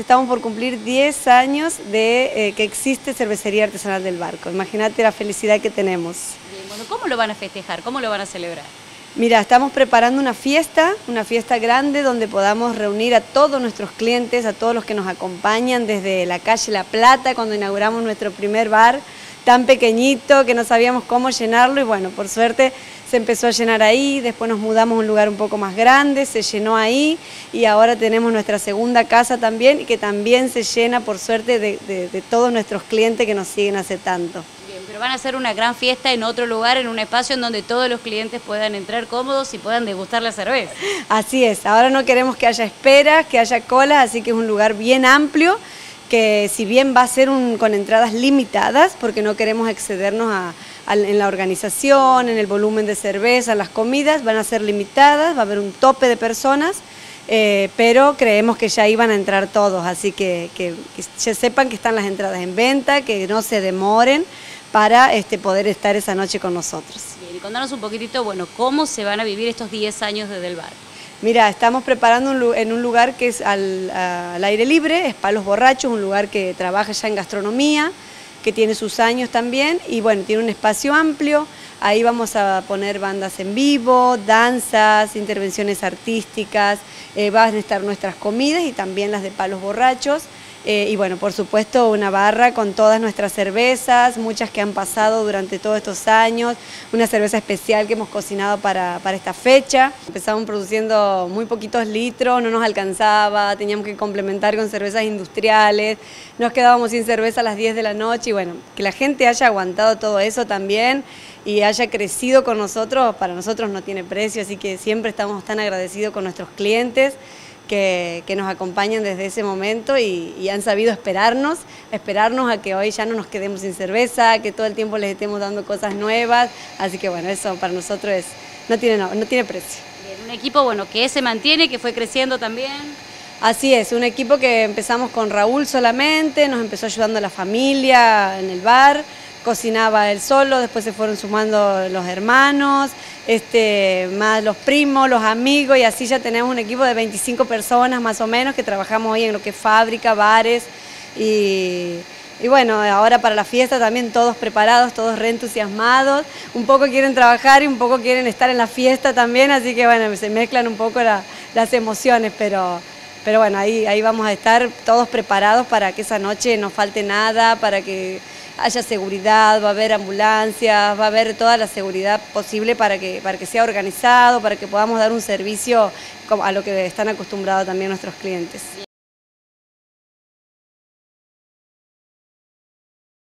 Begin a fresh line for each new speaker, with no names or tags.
estamos por cumplir 10 años de eh, que existe Cervecería Artesanal del Barco. Imagínate la felicidad que tenemos.
Bueno, ¿cómo lo van a festejar? ¿Cómo lo van a celebrar?
Mira, estamos preparando una fiesta, una fiesta grande donde podamos reunir a todos nuestros clientes, a todos los que nos acompañan desde la calle La Plata, cuando inauguramos nuestro primer bar tan pequeñito que no sabíamos cómo llenarlo y bueno, por suerte se empezó a llenar ahí, después nos mudamos a un lugar un poco más grande, se llenó ahí y ahora tenemos nuestra segunda casa también y que también se llena por suerte de, todos nuestros clientes que nos siguen hace tanto.
Pero van a hacer una gran fiesta en otro lugar, en un espacio en donde todos los clientes puedan entrar cómodos y puedan degustar la cerveza.
Así es, ahora no queremos que haya esperas, que haya colas, así que es un lugar bien amplio que si bien va a ser con entradas limitadas, porque no queremos excedernos a, en la organización, en el volumen de cerveza, las comidas van a ser limitadas, va a haber un tope de personas, eh, pero creemos que ya iban a entrar todos, así que, que, sepan que están las entradas en venta, que no se demoren para este, poder estar esa noche con nosotros.
Bien, y contanos un poquitito, bueno, cómo se van a vivir estos 10 años desde el bar.
Mira, estamos preparando en un lugar que es al, al aire libre, es Palos Borrachos, un lugar que trabaja ya en gastronomía, que tiene sus años también y bueno, tiene un espacio amplio. Ahí vamos a poner bandas en vivo, danzas, intervenciones artísticas, eh, van a estar nuestras comidas y también las de palos borrachos. Eh, y bueno, por supuesto una barra con todas nuestras cervezas, muchas que han pasado durante todos estos años, una cerveza especial que hemos cocinado para, esta fecha. Empezamos produciendo muy poquitos litros, no nos alcanzaba, teníamos que complementar con cervezas industriales, nos quedábamos sin cerveza a las 10 de la noche y bueno, que la gente haya aguantado todo eso también y haya crecido con nosotros, para nosotros no tiene precio, así que siempre estamos tan agradecidos con nuestros clientes que, nos acompañan desde ese momento y, han sabido esperarnos, esperarnos a que hoy ya no nos quedemos sin cerveza, que todo el tiempo les estemos dando cosas nuevas, así que bueno, eso para nosotros es, no, tiene, no, tiene precio.
un equipo bueno que se mantiene, que fue creciendo también.
Así es, un equipo que empezamos con Raúl solamente, nos empezó ayudando la familia en el bar, cocinaba él solo, después se fueron sumando los hermanos, este, más los primos, los amigos y así ya tenemos un equipo de 25 personas más o menos que trabajamos hoy en lo que es fábrica, bares y, bueno, ahora para la fiesta también todos preparados, todos reentusiasmados, un poco quieren trabajar y un poco quieren estar en la fiesta también, así que bueno, se mezclan un poco las emociones, pero, pero bueno, ahí, ahí vamos a estar todos preparados para que esa noche no falte nada, para que haya seguridad, va a haber ambulancias, va a haber toda la seguridad posible para que, para que sea organizado, para que podamos dar un servicio a lo que están acostumbrados también nuestros clientes.